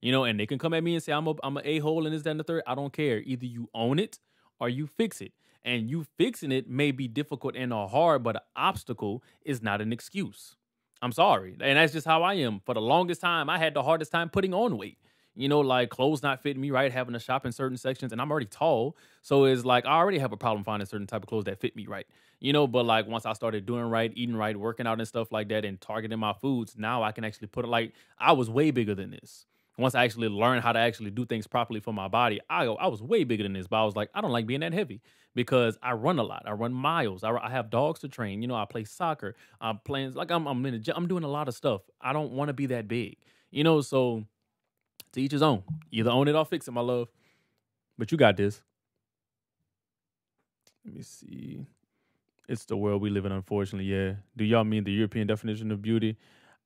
You know and they can come at me and say i'm a i'm a a-hole and this that and the third i don't care. Either you own it or you fix it. And you fixing it may be difficult and or hard but an obstacle is not an excuse. I'm sorry. And that's just how i am. For the longest time i had the hardest time putting on weight you know, like clothes not fitting me right, having to shop in certain sections, and I'm already tall, so it's like I already have a problem finding certain type of clothes that fit me right, you know. But like once I started doing right, eating right, working out and stuff like that, and targeting my foods, now I can actually put it like I was way bigger than this. Once I actually learned how to actually do things properly for my body, I I was way bigger than this, but I was like, I don't like being that heavy because I run a lot. I run miles. I, I have dogs to train. You know, I play soccer. I'm playing like I'm I'm in a, I'm doing a lot of stuff. I don't want to be that big, you know. So to each his own. Either own it or fix it, my love. But you got this. Let me see. It's the world we live in, unfortunately. Yeah. Do y'all mean the European definition of beauty?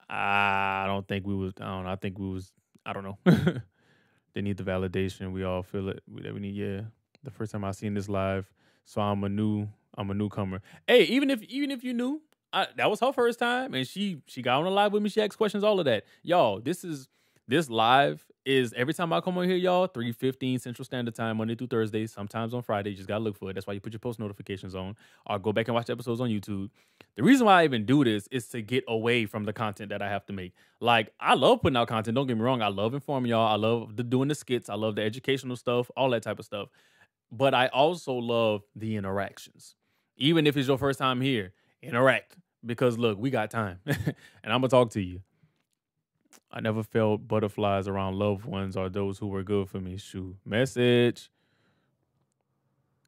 I don't think we was. I don't know. I think we was. I don't know. they need the validation. We all feel it. We, we need. Yeah. The first time I seen this live, so I'm a new. I'm a newcomer. Hey, even if even if you knew, I, that was her first time, and she she got on the live with me. She asked questions, all of that. Y'all, this is this live is every time I come on here, y'all, 3.15 Central Standard Time, Monday through Thursday, sometimes on Friday. You just gotta look for it. That's why you put your post notifications on or go back and watch episodes on YouTube. The reason why I even do this is to get away from the content that I have to make. Like, I love putting out content. Don't get me wrong. I love informing y'all. I love the, doing the skits. I love the educational stuff, all that type of stuff. But I also love the interactions. Even if it's your first time here, interact. Because look, we got time. and I'm gonna talk to you. I never felt butterflies around loved ones or those who were good for me. Shoot. Message.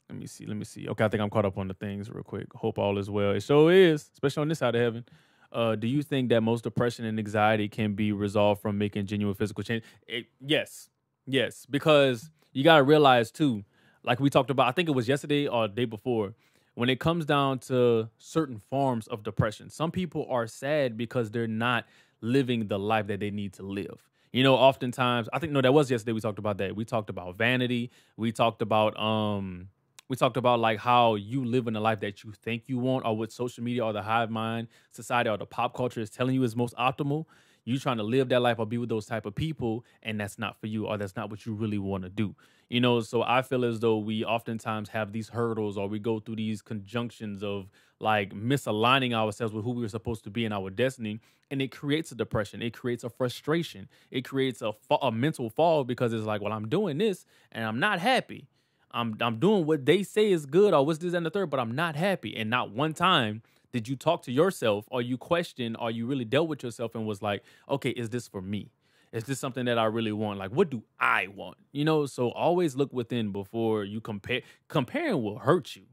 Let me see. Let me see. Okay, I think I'm caught up on the things real quick. Hope all is well. It sure is, especially on this side of heaven. Uh, do you think that most depression and anxiety can be resolved from making genuine physical change? It, yes, yes, because you got to realize too, like we talked about, I think it was yesterday or day before, when it comes down to certain forms of depression, some people are sad because they're not living the life that they need to live. You know, oftentimes, I think no, that was yesterday we talked about that. We talked about vanity. We talked about um we talked about like how you live in the life that you think you want or what social media or the hive mind society or the pop culture is telling you is most optimal you trying to live that life or be with those type of people and that's not for you or that's not what you really want to do. You know so i feel as though we oftentimes have these hurdles or we go through these conjunctions of like misaligning ourselves with who we were supposed to be in our destiny and it creates a depression it creates a frustration it creates a, a mental fall because it's like well i'm doing this and i'm not happy. I'm i'm doing what they say is good or what's this and the third but i'm not happy. And not one time did you talk to yourself? Or you question or you really dealt with yourself and was like okay is this for me? Is this something that i really want? Like what do i want? You know so always look within before you compare comparing will hurt you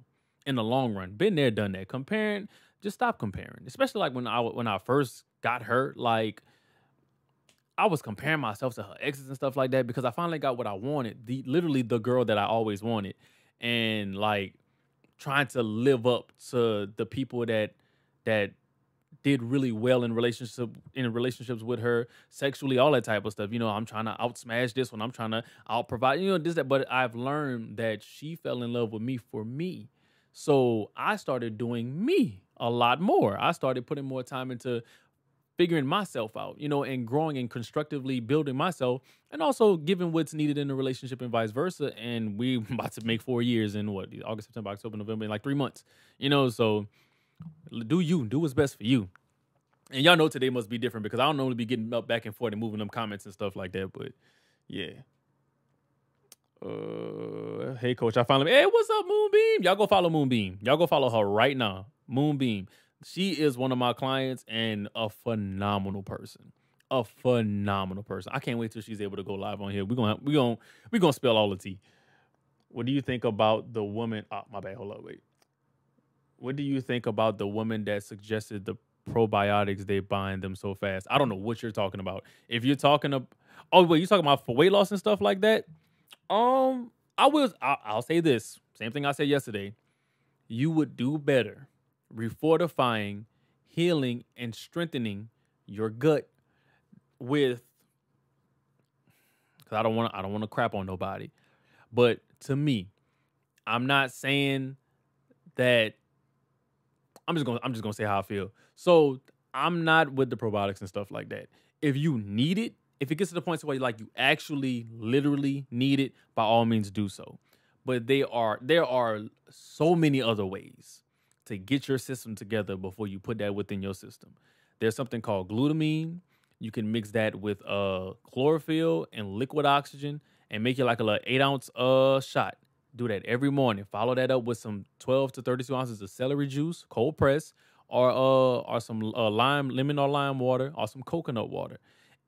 in the long run. Been there done that. Comparing just stop comparing especially like when i when i first got hurt like I was comparing myself to her exes and stuff like that because I finally got what I wanted. The literally the girl that I always wanted. And like trying to live up to the people that that did really well in relationship in relationships with her sexually all that type of stuff. You know i'm trying to outsmash this one. I'm trying to out provide you know this that but i've learned that she fell in love with me for me. So i started doing me a lot more. I started putting more time into figuring myself out, you know, and growing and constructively building myself, and also giving what's needed in the relationship and vice versa. And we about to make four years in what August, September, October, November, in like three months, you know. So do you do what's best for you. And y'all know today must be different because I don't normally be getting up back and forth and moving them comments and stuff like that. But yeah. Uh, hey coach, I finally hey, what's up, Moonbeam? Y'all go follow Moonbeam. Y'all go follow her right now. Moonbeam. She is one of my clients and a phenomenal person. a phenomenal person. I can't wait till she's able to go live on here. We're gonna we're gonna we're gonna spill all the tea. What do you think about the woman? Oh, my bad. Hold up, wait. What do you think about the woman that suggested the probiotics they bind them so fast? I don't know what you're talking about. If you're talking about, oh wait, you talking about for weight loss and stuff like that? Um, I will. I'll, I'll say this. Same thing I said yesterday. You would do better refortifying, healing, and strengthening your gut with. Because I don't want. I don't want to crap on nobody, but to me, I'm not saying that. I'm just gonna. I'm just gonna say how I feel. So I'm not with the probiotics and stuff like that. If you need it, if it gets to the point where you like you actually literally need it, by all means do so. But they are there are so many other ways to get your system together before you put that within your system. There's something called glutamine. You can mix that with uh chlorophyll and liquid oxygen and make it like a little eight ounce uh shot. Do that every morning. Follow that up with some 12 to 32 ounces of celery juice, cold press, or uh or some uh, lime, lemon or lime water, or some coconut water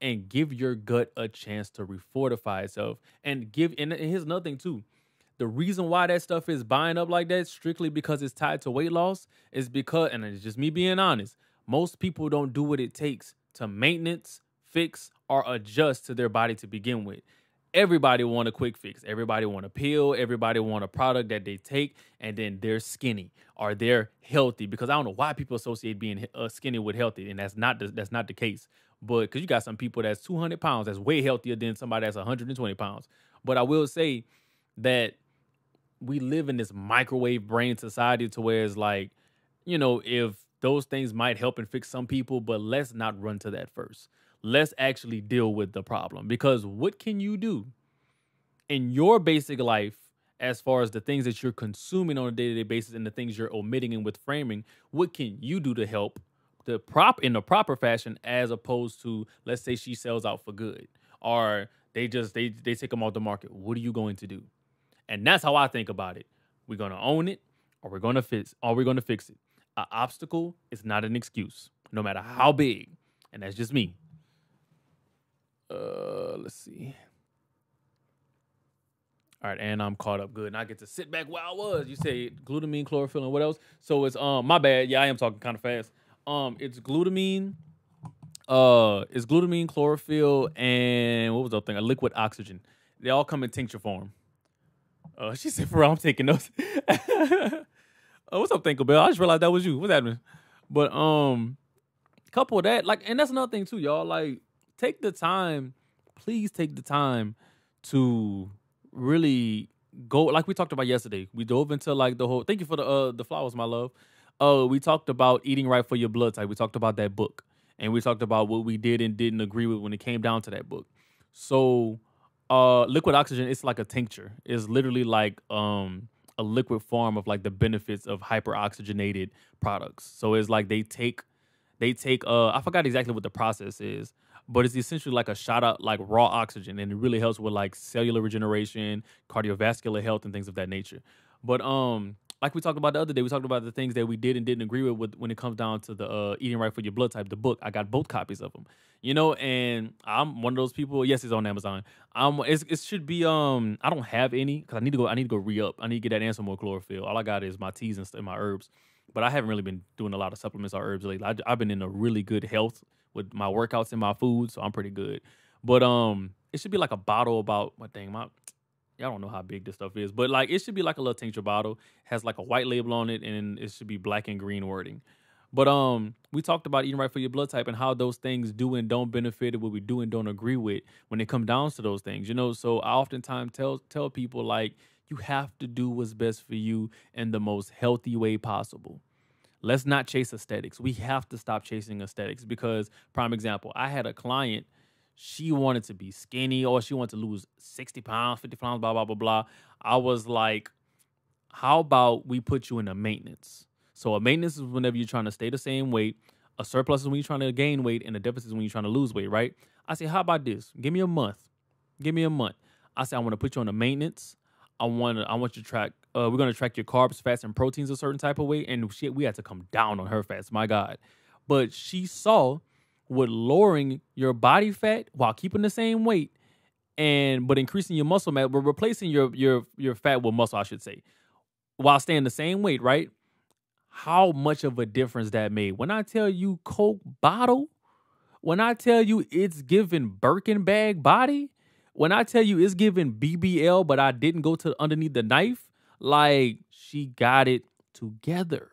and give your gut a chance to refortify itself and give and here's another thing too the reason why that stuff is buying up like that strictly because it's tied to weight loss is because and it's just me being honest most people don't do what it takes to maintenance fix or adjust to their body to begin with. Everybody want a quick fix. Everybody want a pill. Everybody want a product that they take and then they're skinny or they're healthy. Because i don't know why people associate being uh, skinny with healthy and that's not the, that's not the case. But because you got some people that's 200 pounds that's way healthier than somebody that's 120 pounds. But I will say that we live in this microwave brain society to where it's like, you know, if those things might help and fix some people, but let's not run to that first. Let's actually deal with the problem because what can you do in your basic life as far as the things that you're consuming on a day-to-day basis and the things you're omitting and with framing? What can you do to help the prop in the proper fashion as opposed to let's say she sells out for good or they just they they take them off the market what are you going to do and that's how i think about it we're to own it or we're to fix or we're to fix it an obstacle is not an excuse no matter how big and that's just me uh let's see all right, and I'm caught up good, and I get to sit back where I was. You say glutamine, chlorophyll, and what else? So it's um my bad. Yeah, I am talking kind of fast. Um, it's glutamine. Uh, it's glutamine, chlorophyll, and what was the other thing? A liquid oxygen. They all come in tincture form. Uh, she said, "For I'm taking those." uh, what's up, Bell? I just realized that was you. What's happening? But um, couple of that, like, and that's another thing too, y'all. Like, take the time. Please take the time to really go. Like we talked about yesterday, we dove into like the whole. Thank you for the uh the flowers, my love Uh, we talked about eating right for your blood type. We talked about that book. And we talked about what we did and didn't agree with when it came down to that book. So uh liquid oxygen it's like a tincture. It's literally like um a liquid form of like the benefits of hyperoxygenated products. So it's like they take they take uh I forgot exactly what the process is, but it's essentially like a shot of like raw oxygen and it really helps with like cellular regeneration, cardiovascular health and things of that nature. But um like we talked about the other day, we talked about the things that we did and didn't agree with, with when it comes down to the uh, eating right for your blood type. The book, I got both copies of them, you know, and I'm one of those people. Yes, it's on Amazon. Um, it should be. Um, I don't have any because I need to go. I need to go re up. I need to get that answer more chlorophyll. All I got is my teas and, and my herbs, but I haven't really been doing a lot of supplements or herbs lately. I, I've been in a really good health with my workouts and my food, so I'm pretty good. But um, it should be like a bottle about what thing my I don't know how big this stuff is, but like it should be like a little tincture bottle. Has like a white label on it, and it should be black and green wording. But um, we talked about eating right for your blood type and how those things do and don't benefit, and what we do and don't agree with when it comes down to those things. You know, so I oftentimes tell tell people like you have to do what's best for you in the most healthy way possible. Let's not chase aesthetics. We have to stop chasing aesthetics because, prime example, I had a client she wanted to be skinny or she wanted to lose 60 pounds, 50 pounds, blah, blah, blah, blah. I was like, how about we put you in a maintenance? So a maintenance is whenever you're trying to stay the same weight. A surplus is when you're trying to gain weight, and a deficit is when you're trying to lose weight, right? I say, how about this? Give me a month. Give me a month. I say, I want to put you on a maintenance. I want to, I want you to track. Uh, we're gonna track your carbs, fats, and proteins a certain type of way. And shit, we had to come down on her fats. My God, but she saw with lowering your body fat while keeping the same weight and but increasing your muscle mass, but replacing your your your fat with muscle, I should say, while staying the same weight, right? How much of a difference that made. When I tell you Coke bottle, when I tell you it's giving Birkin bag body, when I tell you it's giving BBL, but I didn't go to underneath the knife, like she got it together.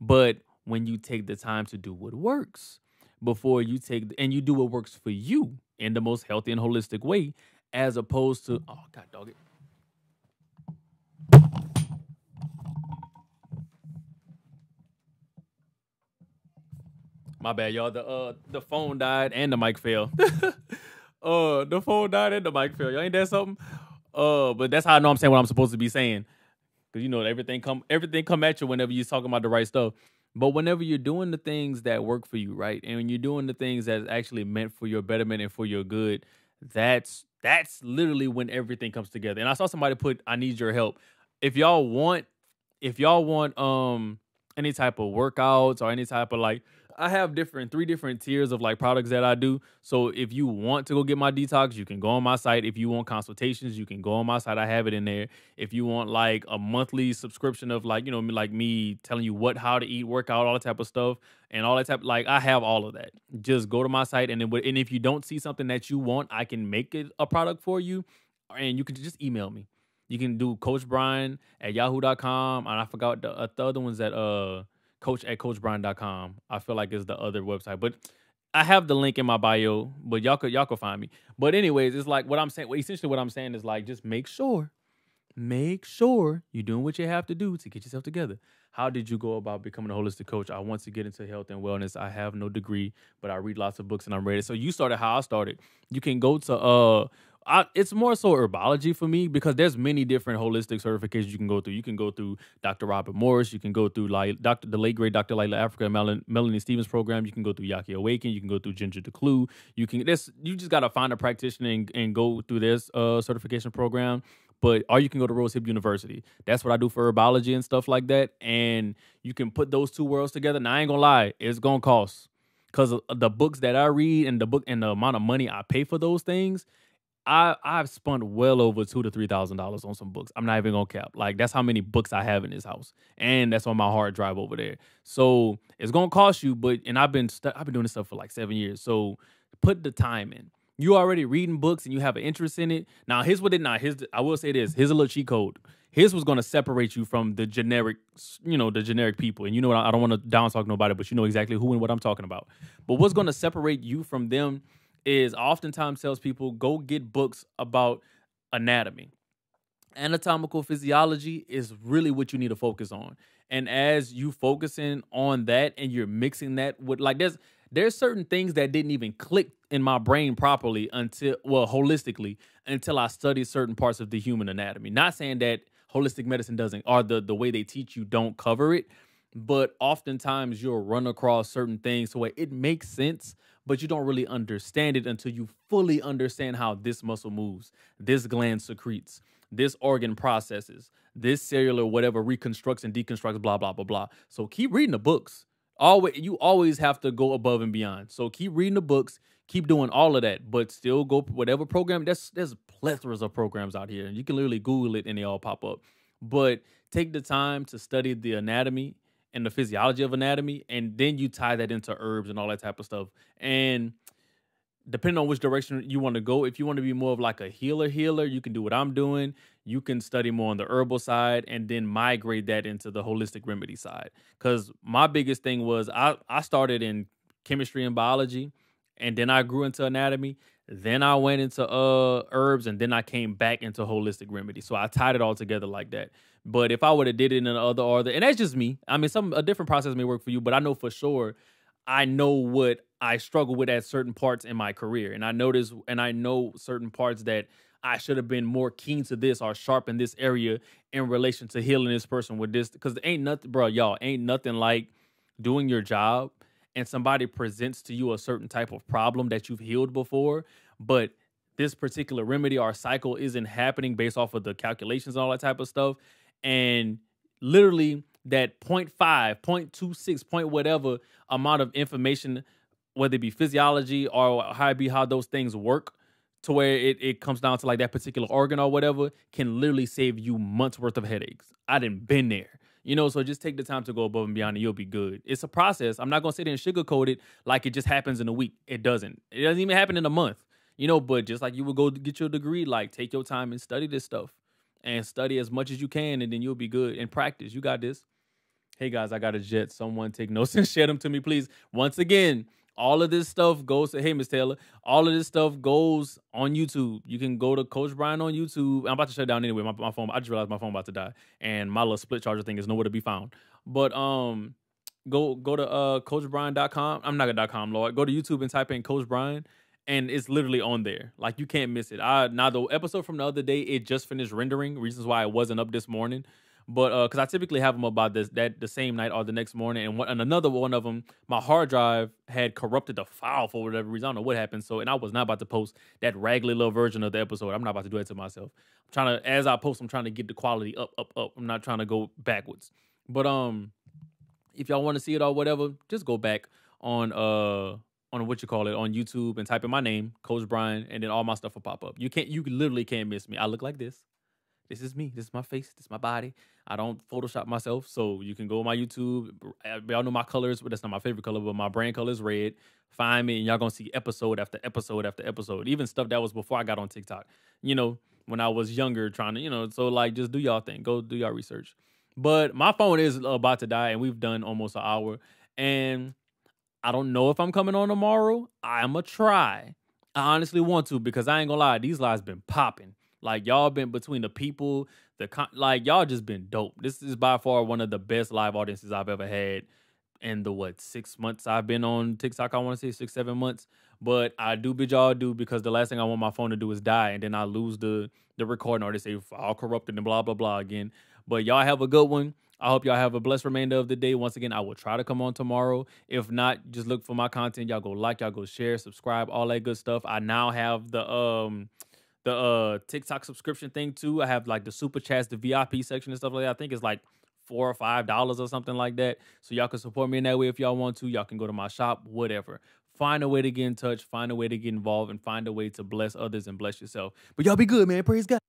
But when you take the time to do what works before you take and you do what works for you in the most healthy and holistic way, as opposed to oh god dog it. My bad, y'all. The uh the phone died and the mic fell. uh the phone died and the mic fell. Y'all ain't that something? Uh, but that's how I know I'm saying what I'm supposed to be saying. Cause you know everything come everything come at you whenever you're talking about the right stuff. But whenever you're doing the things that work for you, right, and when you're doing the things that's actually meant for your betterment and for your good, that's that's literally when everything comes together. And I saw somebody put, "I need your help." If y'all want, if y'all want, um, any type of workouts or any type of like I have different three different tiers of like products that I do. So if you want to go get my detox, you can go on my site. If you want consultations, you can go on my site. I have it in there. If you want like a monthly subscription of like, you know, like me telling you what how to eat, workout, all that type of stuff and all that type like I have all of that. Just go to my site and then and if you don't see something that you want, I can make it a product for you and you can just email me. You can do Coach Brine at yahoo.com. And I forgot the, uh, the other ones that uh coach at coachbrine.com. I feel like is the other website, but I have the link in my bio, but y'all could y'all could find me. But anyways, it's like what I'm saying. Well, Essentially, what I'm saying is like just make sure, make sure you're doing what you have to do to get yourself together. How did you go about becoming a holistic coach? I want to get into health and wellness. I have no degree, but I read lots of books and I'm ready. So you started how I started. You can go to uh I, it's more so herbology for me because there's many different holistic certifications you can go through. You can go through Dr. Robert Morse. You can go through like Dr. the late great Dr. Llaila Afrika Mel- Melanie Stevens program. You can go through Yahki Awaken. You can go through Ginger Declue. You can this you just gotta find a practitioner and, and go through this uh, certification program. But or you can go to Rose Hip University. That's what I do for herbology and stuff like that. And you can put those two worlds together. Now I ain't gonna lie, it's gonna cost because the books that I read and the book and the amount of money I pay for those things I I've spent well over two to three thousand dollars on some books. I'm not even gonna cap. Like that's how many books I have in this house, and that's on my hard drive over there. So it's gonna cost you, but and I've been st- I've been doing this stuff for like seven years. So put the time in. You already reading books and you have an interest in it. Now here's what it not. His I will say this. Here's a little cheat code. His was gonna separate you from the generic, you know, the generic people. And you know, what? I don't want to down talk nobody, but you know exactly who and what I'm talking about. But what's gonna separate you from them? Is oftentimes tells people go get books about anatomy. Anatomical physiology is really what you need to focus on. And as you focusing on that and you're mixing that with like there's there's certain things that didn't even click in my brain properly until well holistically until I studied certain parts of the human anatomy. Not saying that holistic medicine doesn't or the the way they teach you don't cover it, but oftentimes you'll run across certain things where it makes sense, but you don't really understand it until you fully understand how this muscle moves, this gland secretes, this organ processes, this cellular whatever reconstructs and deconstructs, blah blah blah blah. So keep reading the books. Always, you always have to go above and beyond. So keep reading the books, keep doing all of that, but still go whatever program. There's there's plethoras of programs out here, and you can literally Google it and they all pop up. But take the time to study the anatomy and the physiology of anatomy, and then you tie that into herbs and all that type of stuff. And depending on which direction you want to go, if you want to be more of like a healer healer, you can do what I'm doing. You can study more on the herbal side and then migrate that into the holistic remedy side. Cause my biggest thing was I, I started in chemistry and biology and then I grew into anatomy. Then I went into uh herbs and then I came back into holistic remedy. So I tied it all together like that. But if I would have did it in another order, and that's just me. I mean, some a different process may work for you, but I know for sure I know what I struggle with at certain parts in my career. And I notice and I know certain parts that I should have been more keen to this or sharp in this area in relation to healing this person with this. Cause ain't nothing, bro, y'all, ain't nothing like doing your job and somebody presents to you a certain type of problem that you've healed before, but this particular remedy or cycle isn't happening based off of the calculations and all that type of stuff. And literally that 0. 0.5, 0.26, point whatever amount of information whether it be physiology or how it be how those things work to where it, it comes down to like that particular organ or whatever can literally save you months worth of headaches. I didn't been there. You know, so just take the time to go above and beyond and you'll be good. It's a process. I'm not gonna sit there and sugarcoat it like it just happens in a week. It doesn't. It doesn't even happen in a month. You know, but just like you would go get your degree, like take your time and study this stuff. And study as much as you can, and then you'll be good. And practice. You got this. Hey guys, I got a jet. Someone take notes and share them to me, please. Once again, all of this stuff goes to hey miss taylor all of this stuff goes on youtube. You can go to coach brine on youtube. I'm about to shut down anyway my, my phone i just realized my phone about to die and my little split charger thing is nowhere to be found. But um go go to uh coachbrine.com i'm not gonna com lord. Go to youtube and type in coach brine and it's literally on there. Like you can't miss it. I now the episode from the other day it just finished rendering reasons why it wasn't up this morning but uh, because I typically have them about this that the same night or the next morning, and one and another one of them, my hard drive had corrupted the file for whatever reason. I don't know what happened. So, and I was not about to post that raggedy little version of the episode. I'm not about to do it to myself. I'm trying to, as I post, I'm trying to get the quality up, up, up. I'm not trying to go backwards. But um, if y'all want to see it or whatever, just go back on uh on what you call it on YouTube and type in my name, Coach Brine, and then all my stuff will pop up. You can't, you literally can't miss me. I look like this. This is me. This is my face. This is my body. I don't Photoshop myself, so you can go on my YouTube. Eh, y'all know my colors, but that's not my favorite color. But my brand color is red. Find me, and y'all gonna see episode after episode after episode. Even stuff that was before I got on TikTok. You know, when I was younger, trying to, you know, so like just do y'all thing. Go do y'all research. But my phone is about to die, and we've done almost an hour. And I don't know if I'm coming on tomorrow. I'ma try. I honestly want to because I ain't gonna lie, these lives been popping. Like y'all been between the people, the con- like y'all just been dope. This is by far one of the best live audiences I've ever had in the what six months I've been on TikTok. I want to say six seven months, but I do bid y'all do because the last thing I want my phone to do is die and then I lose the the recording or they say all corrupted and blah blah blah again. But y'all have a good one. I hope y'all have a blessed remainder of the day. Once again, I will try to come on tomorrow. If not, just look for my content. Y'all go like, y'all go share, subscribe, all that good stuff. I now have the um the uh TikTok subscription thing too. I have like the super chats, the VIP section and stuff like that. I think it's like four or five dollars or something like that. So y'all can support me in that way if y'all want to. Y'all can go to my shop, whatever. Find a way to get in touch, find a way to get involved, and find a way to bless others and bless yourself. But y'all be good, man. Praise God.